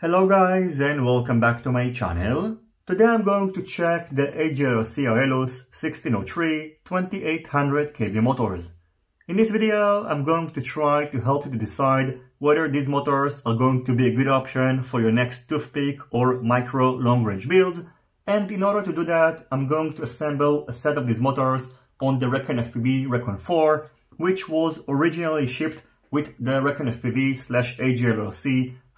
Hello guys and welcome back to my channel. Today I'm going to check the HGLRC Aeolus 1603 2800 kV motors. In this video I'm going to try to help you to decide whether these motors are going to be a good option for your next toothpick or micro long range builds and in order to do that I'm going to assemble a set of these motors on the Rekon FPV Rekon 4 which was originally shipped with the Rekon FPV slash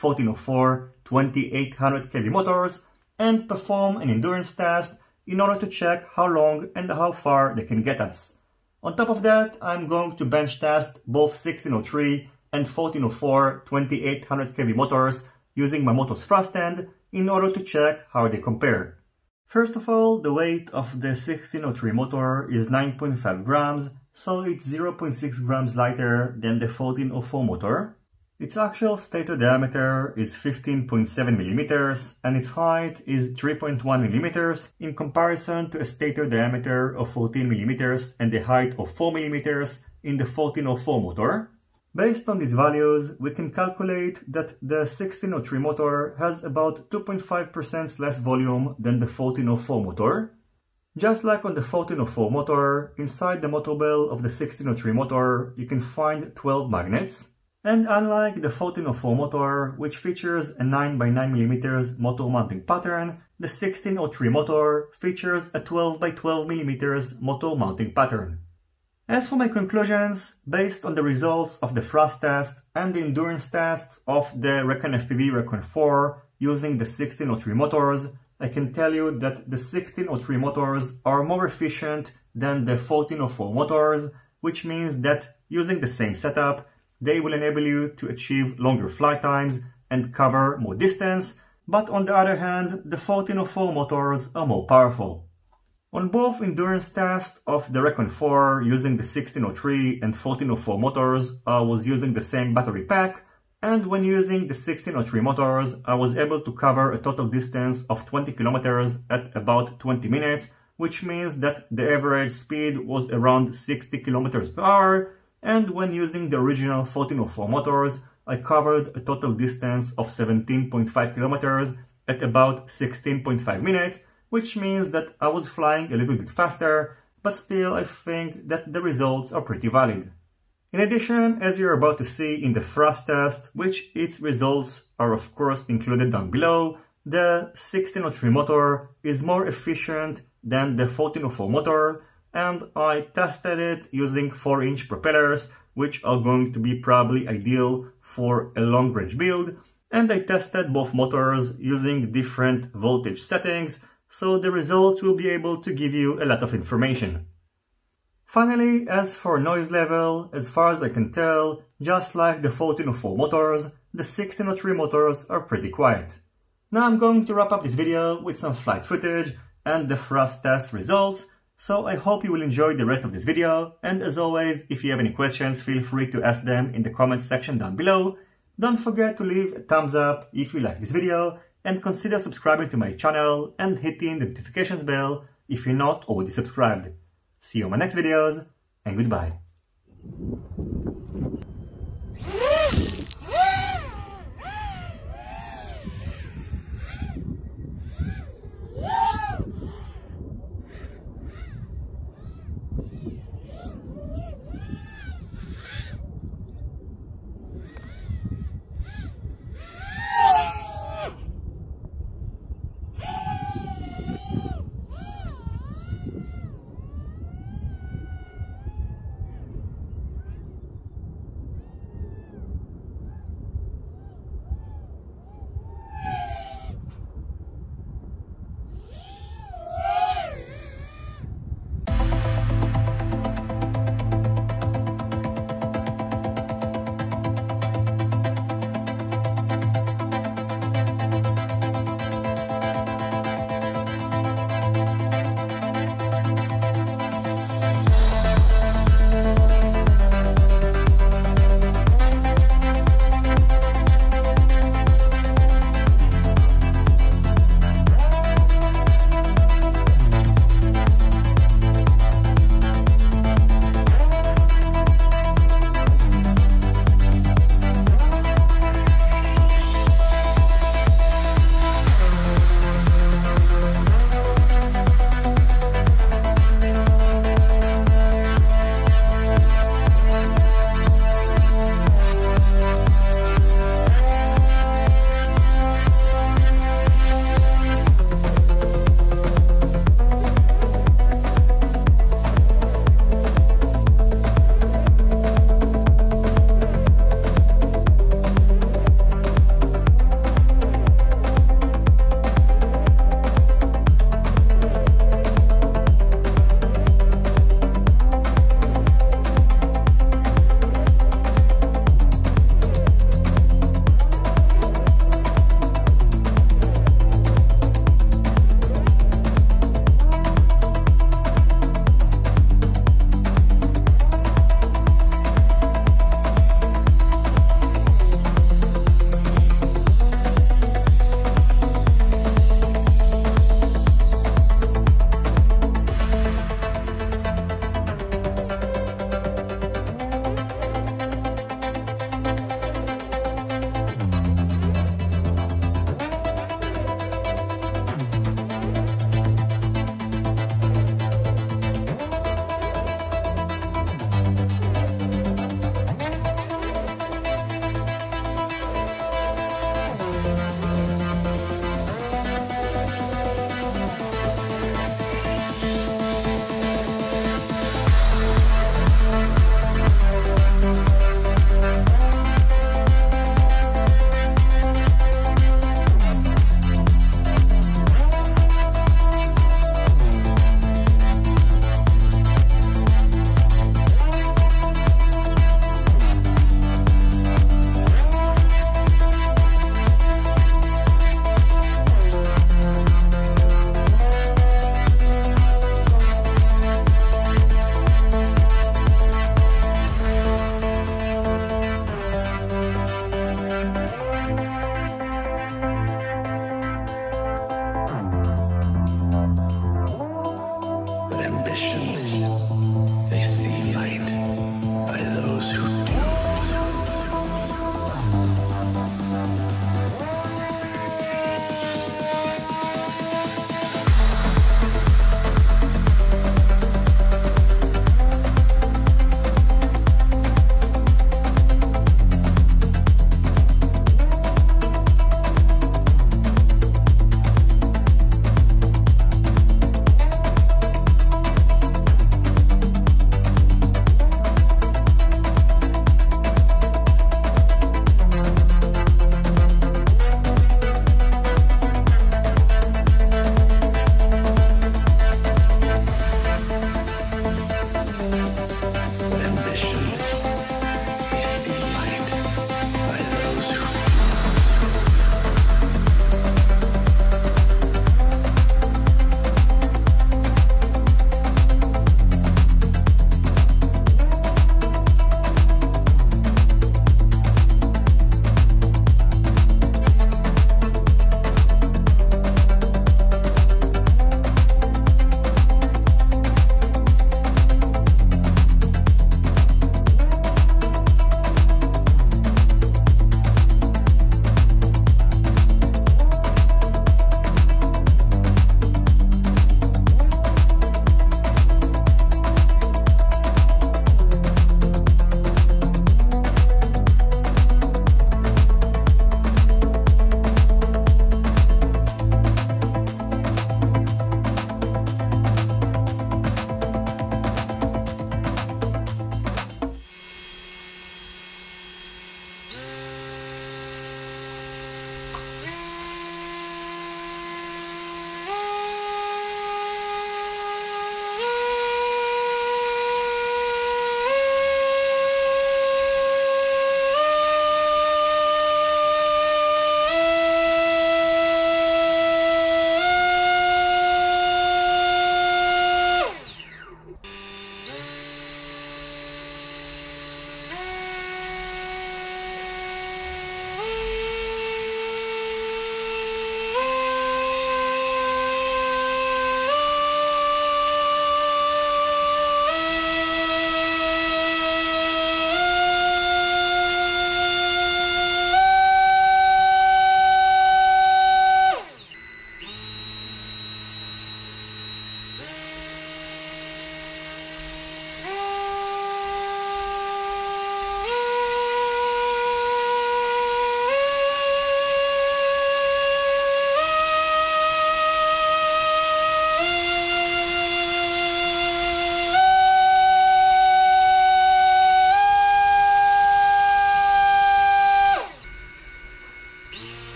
1404 2800 kV motors and perform an endurance test in order to check how long and how far they can get us. On top of that, I'm going to bench test both 1603 and 1404 2800 kV motors using my motor's thrust stand in order to check how they compare. First of all, the weight of the 1603 motor is 9.5 grams, so it's 0.6 grams lighter than the 1404 motor. Its actual stator diameter is 15.7 mm and its height is 3.1 mm in comparison to a stator diameter of 14 mm and the height of 4 mm in the 1404 motor. Based on these values, we can calculate that the 1603 motor has about 2.5% less volume than the 1404 motor. Just like on the 1404 motor, inside the motor bell of the 1603 motor, you can find 12 magnets. And unlike the 1404 motor, which features a 9x9mm motor mounting pattern, the 1603 motor features a 12x12mm motor mounting pattern. As for my conclusions, based on the results of the thrust test and the endurance tests of the Rekon FPV Rekon 4 using the 1603 motors, I can tell you that the 1603 motors are more efficient than the 1404 motors, which means that using the same setup, they will enable you to achieve longer flight times and cover more distance, but on the other hand, the 1404 motors are more powerful. On both endurance tests of the Rekon 4 using the 1603 and 1404 motors, I was using the same battery pack, and when using the 1603 motors, I was able to cover a total distance of 20 kilometers at about 20 minutes, which means that the average speed was around 60 kilometers per hour, and when using the original 1404 motors, I covered a total distance of 17.5 kilometers at about 16.5 minutes, which means that I was flying a little bit faster, but still I think that the results are pretty valid. In addition, as you're about to see in the thrust test, which its results are of course included down below, the 1603 motor is more efficient than the 1404 motor, and I tested it using 4 inch propellers which are going to be probably ideal for a long range build and I tested both motors using different voltage settings so the results will be able to give you a lot of information. Finally, as for noise level, as far as I can tell, just like the 1404 motors, the 1603 motors are pretty quiet. Now I'm going to wrap up this video with some flight footage and the thrust test results so I hope you will enjoy the rest of this video, and as always, if you have any questions, feel free to ask them in the comments section down below. Don't forget to leave a thumbs up if you like this video, and consider subscribing to my channel and hitting the notifications bell if you're not already subscribed. See you on my next videos, and goodbye.